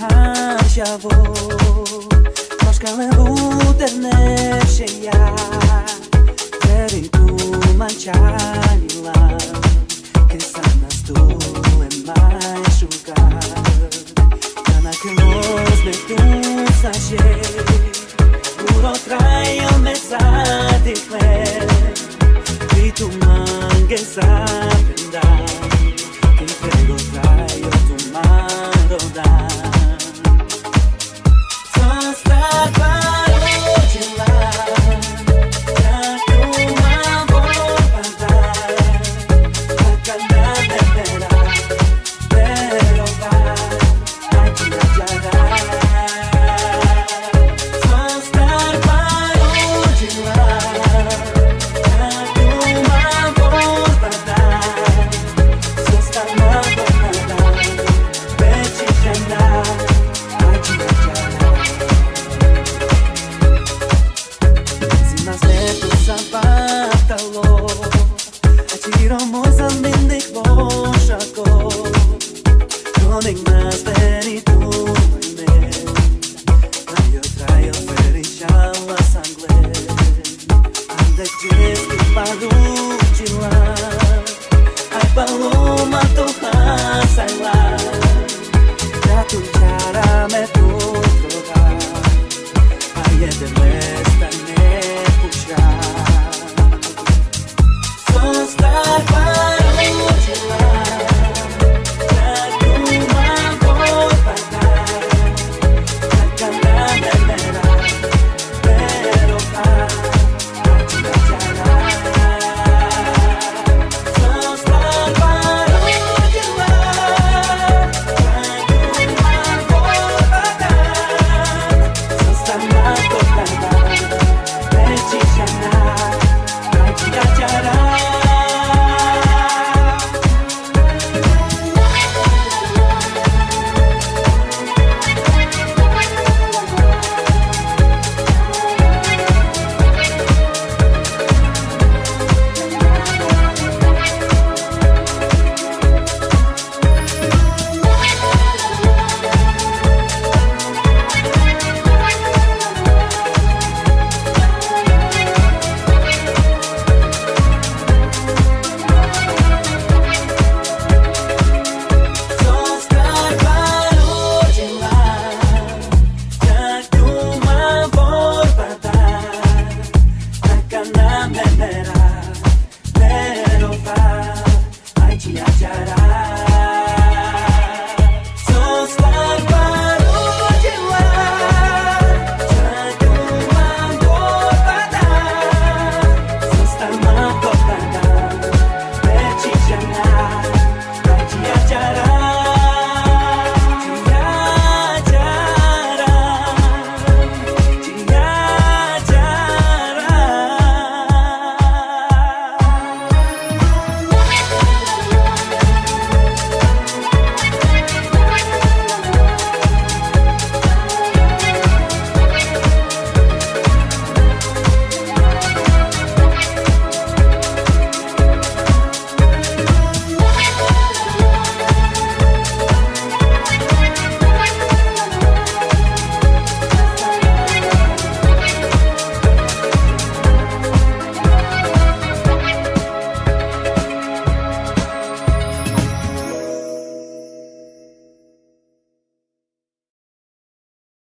χάσια εγώ Μας κάνε ούτε ναι don't freedom na na na na.